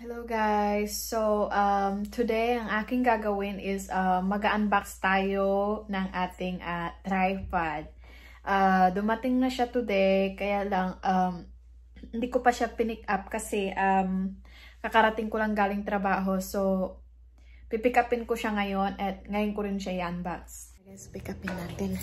Hello guys! So, um, today ang aking gagawin is uh, mag-unbox tayo ng ating uh, tripod. Uh, dumating na siya today, kaya lang um, hindi ko pa siya pinick up kasi um, kakarating ko lang galing trabaho. So, pipick upin ko siya ngayon at ngayon ko rin siya i-unbox. Guys, pick upin natin.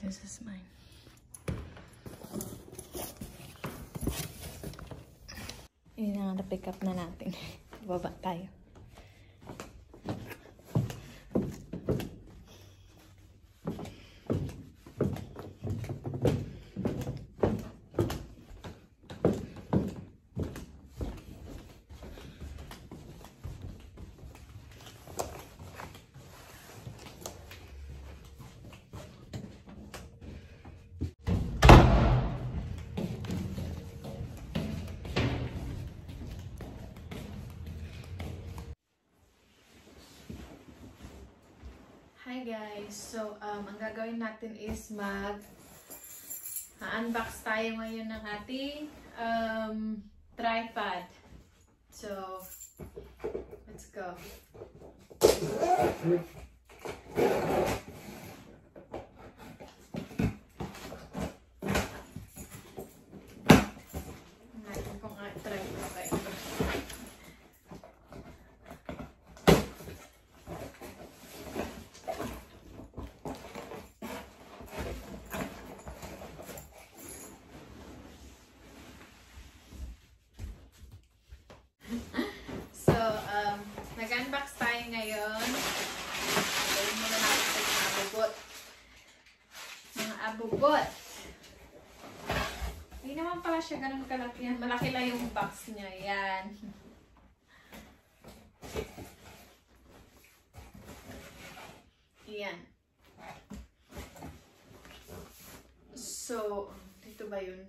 This is mine. Yun na, na-pick up na natin. Baba tayo. Guys! So, um, ang gagawin natin is mag unbox tayo ngayon ng ating um, tripod. So, let's go. Natin kung ang tripod ba ito. So, um, nag-unbox tayo ngayon. Gawin muna natin sa mga abubot. Mga abubot. Hindi naman pala siya ganun kalaki yan. Malaki lang yung box niya. Yan. Yan. So, dito ba yun?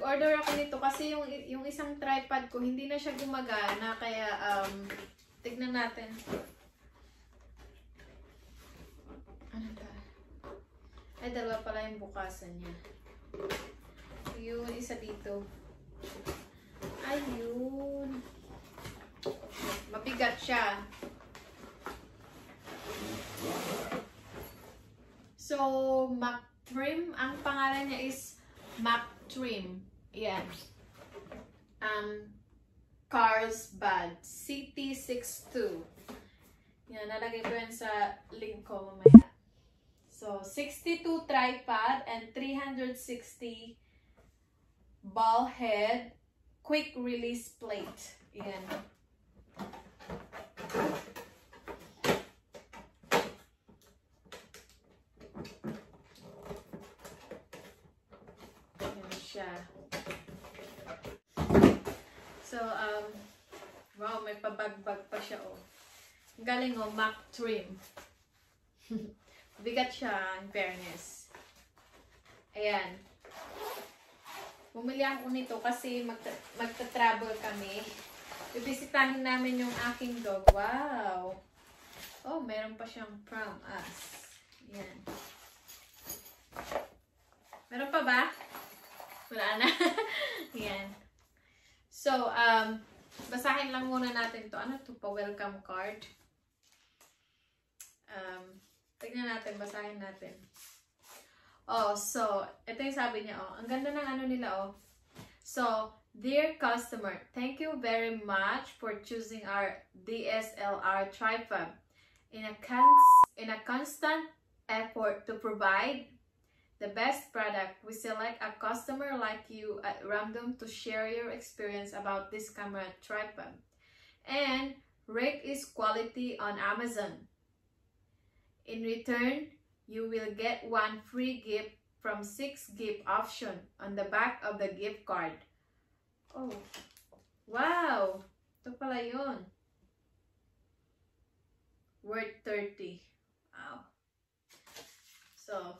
Nag-order ako nito kasi yung yung isang tripod ko hindi na siya gumagana kaya um tignan natin. Ano ba? Ay, dalawa pala yung bukasan niya. Yun, isa dito. Ayun. Mabigat siya. So, Mac Trim, ang pangalan niya is Mac Trim. Yan. Um, Cars Bad. CT62. Yan, nalagay ko yan sa link ko mamaya. So, 62 tripod and 360 ball head quick release plate. Yan. Yan siya. So, um, wow, may pabagbag pa siya, oh. Galing, oh, Mac Trim. Bigat siya, in fairness. Ayan. Bumili ako nito kasi magta magta-travel kami. Bibisitahin namin yung aking dog. Wow! Oh, meron pa siyang from us. Yan. Meron pa ba? Wala na. Yan. So, um, basahin lang muna natin to. Ano to? Pa-welcome card. Um, tignan natin, basahin natin. Oh, so, ito yung sabi niya, oh. Ang ganda ng ano nila, oh. So, dear customer, thank you very much for choosing our DSLR tripod. In a, in a constant effort to provide the best product, we select a customer like you at random to share your experience about this camera tripod. And rate its quality on Amazon. In return, you will get one free gift from six gift option on the back of the gift card. Oh, wow! Ito pala yun. Word 30. Wow. So,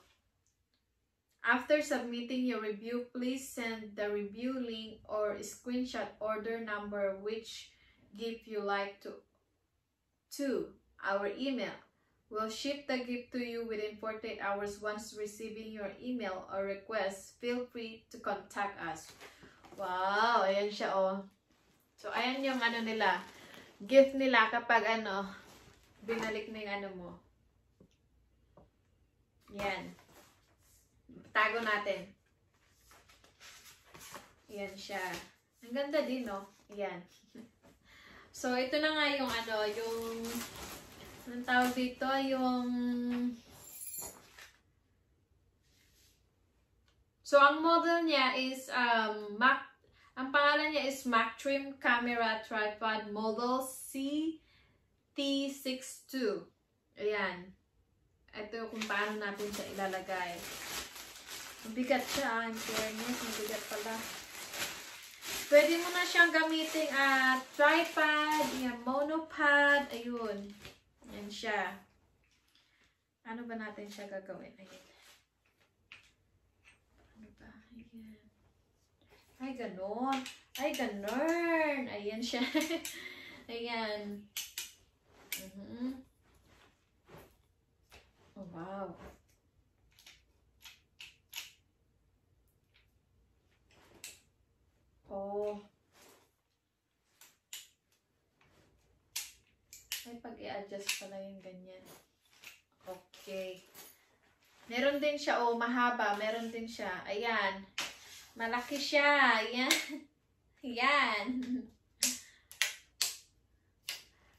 after submitting your review, please send the review link or screenshot order number which gift you like to to our email. We'll ship the gift to you within 48 hours once receiving your email or request. Feel free to contact us. Wow, ayan siya oh. So, ayan yung ano nila. Gift nila kapag ano, binalik na yung ano mo. Yan. Tago natin. Yan siya. Ang ganda din, no? Yan. So, ito na nga yung ano, yung anong tawag dito? Yung So, ang model niya is um, Mac ang pangalan niya is Mactrim Camera Tripod Model CT62. Ayan. Ito kung paano natin siya ilalagay. Mabigat siya, ah. in fairness, mabigat pala. Pwede mo na siyang gamitin at tripod, yan, monopod, ayun. Yan siya. Ano ba natin siya gagawin? Ayun. Ano ba? Ayan. Ay, ganon. Ay, ganon. Ayan siya. Ayan. Mhm. Oh, wow. Oh. Ay, pag i-adjust pala yung ganyan. Okay. Meron din siya, oh, mahaba. Meron din siya. Ayan. Malaki siya. Ayan. Ayan.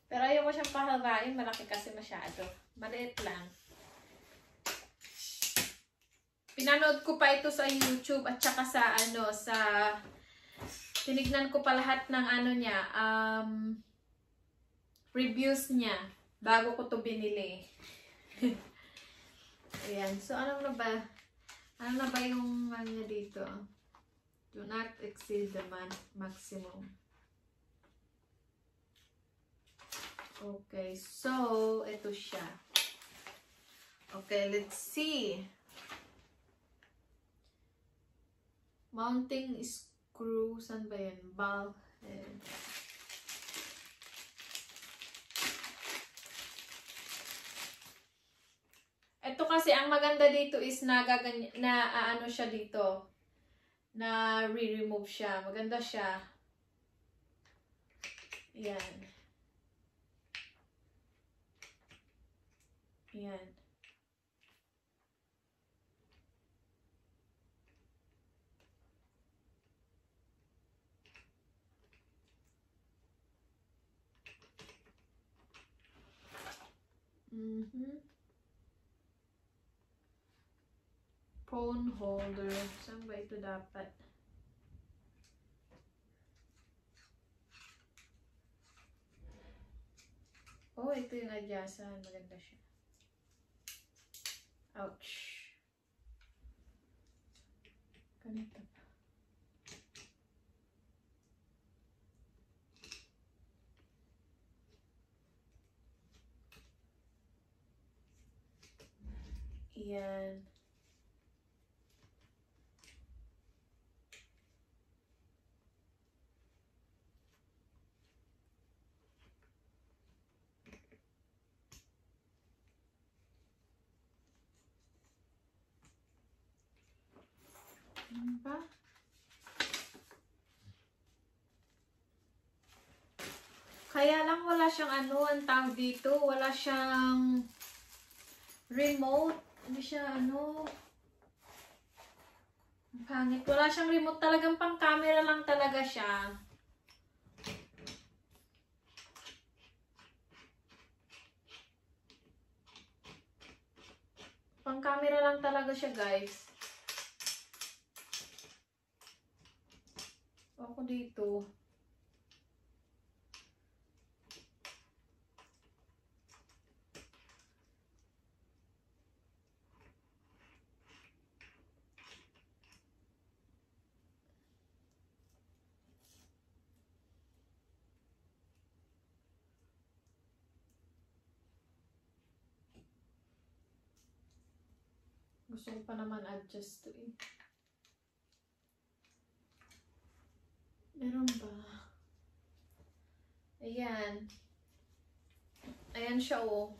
Pero ayaw mo siyang pahabain. Malaki kasi masyado. Maliit lang. Pinanood ko pa ito sa YouTube at saka sa ano, sa tinignan ko pa lahat ng ano niya, um, reviews niya bago ko to binili. Ayan. So, ano na ba? Ano na ba yung ano niya dito? Do not exceed the maximum. Okay. So, ito siya. Okay, let's see. Mounting screw. Saan ba yan? Ball. Ayan. Ito kasi, ang maganda dito is nagagany na ah, ano siya dito. Na re-remove siya. Maganda siya. Yan. Yan. Mhm. Phone holder. Saan ba ito dapat? Oh, ito yung adyasan. Maganda siya. Ouch. Ganito pa. Ano ba? Kaya lang wala siyang ano, ang tawag dito, wala siyang remote. Hindi siya ano, ang pangit. Wala siyang remote talagang pang camera lang talaga siya. Pang camera lang talaga siya guys. Ako dito. Gusto ko pa naman adjust to eh. Meron ba? Ayan. Ayan siya oh.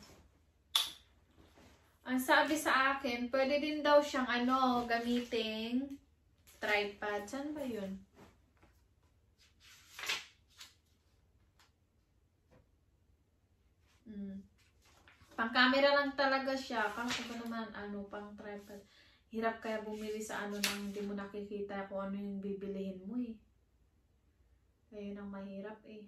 Ang sabi sa akin, pwede din daw siyang ano, gamiting tripod. Saan ba yun? Mm. Pang camera lang talaga siya. Kala ko naman, ano, pang tripod. Hirap kaya bumili sa ano nang hindi mo nakikita kung ano yung bibilihin mo eh. Kaya ang mahirap eh.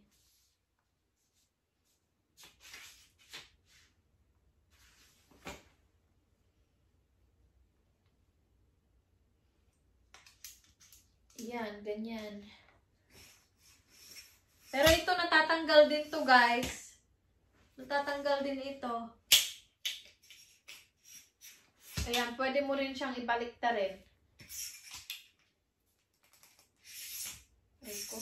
Yan, ganyan. Pero ito natatanggal din to guys. Natatanggal din ito. Ayan, pwede mo rin siyang ibalik ta rin. Ay ko.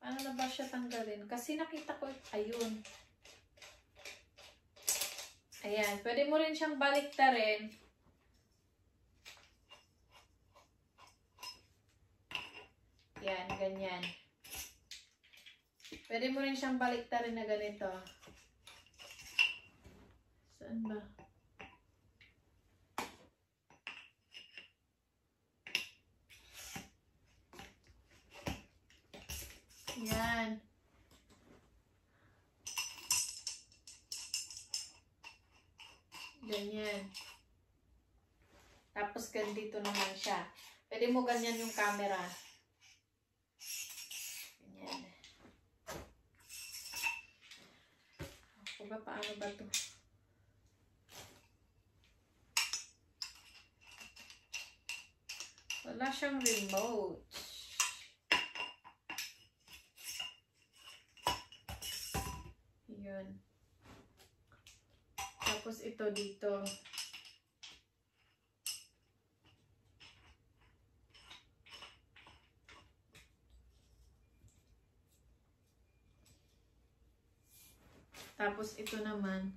Paano na ba siya tanggalin? Kasi nakita ko, ayun. Ayan, pwede mo rin siyang balik ta rin. Yan, ganyan. Pwede mo rin siyang balikta rin na ganito. Saan ba? Yan. Ganyan. Tapos ganito naman siya. Pwede mo ganyan yung camera. Ganyan. Ako ba, paano ba to? Wala siyang remote. Yun. Tapos ito dito. Tapos ito naman.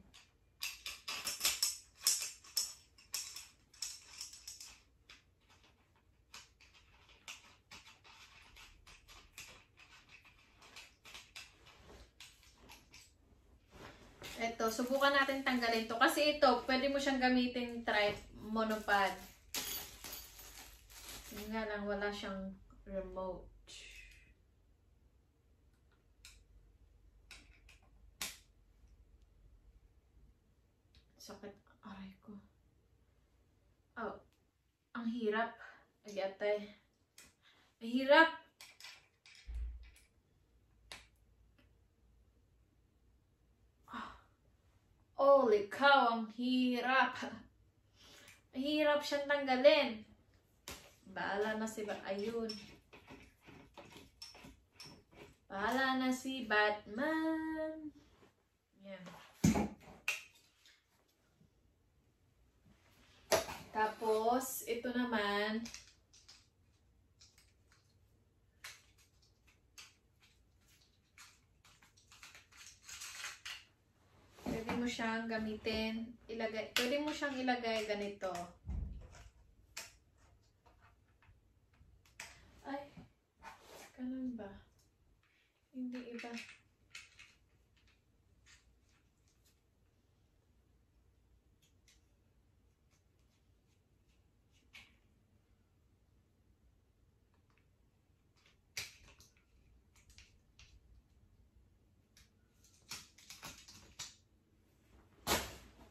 Ito, subukan natin tanggalin to. Kasi ito, pwede mo siyang gamitin try monopod. Yun nga lang, wala siyang remote. Sakit. Aray ko. Oh. Ang hirap. Agatay. Ang hirap. Holy cow, ang hirap. Hirap siyang tanggalin. Bahala na si ba Ayun. Bahala na si Batman. Yan. Tapos, ito naman. Pwede mo siyang gamitin, ilagay, pwede mo siyang ilagay ganito. Ay, ganun ba? Hindi iba.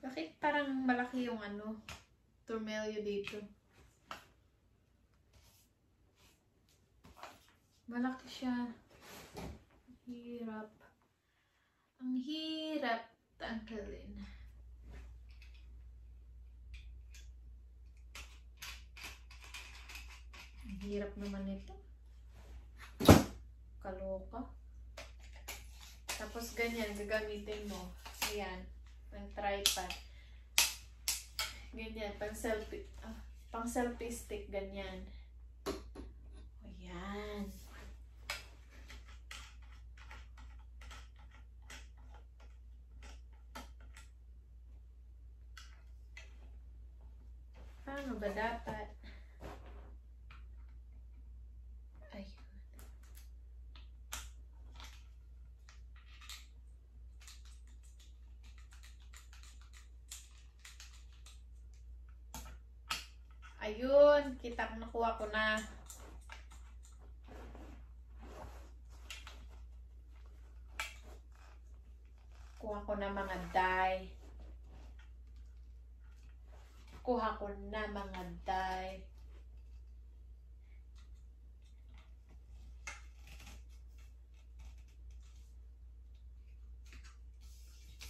Bakit parang malaki yung ano, tormelyo dito? Malaki siya. Hirap. Ang hirap tanggalin. Ang hirap naman ito. Kaloka. Tapos ganyan, gagamitin mo. Ayan ng tripod. Ganyan, pang selfie, ah, pang selfie stick, ganyan. Ayan. Paano ayun, kita ko nakuha ko na. Kuha ko na mga dye. Kuha ko na mga dye.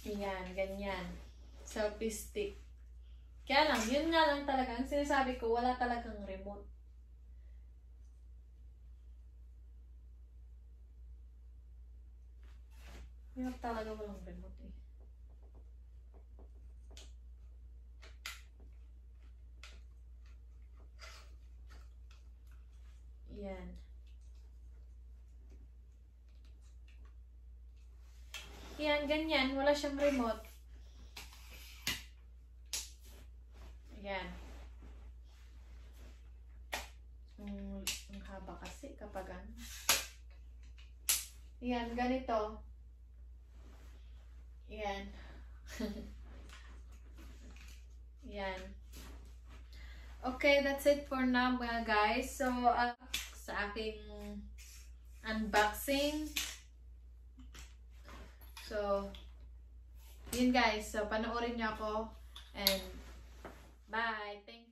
Yan, ganyan. Selfie stick. Kaya lang, yun nga lang talaga. Ang sinasabi ko, wala talagang remote. Yun talaga walang remote eh. Yan. Yan, ganyan. Wala siyang remote. Yan. Mm, ang haba kasi kapag ano. Yan, ganito. Yan. Yan. Okay, that's it for now mga guys. So, uh, sa aking unboxing. So, yun guys. So, panoorin niyo ako. And, bye. Thank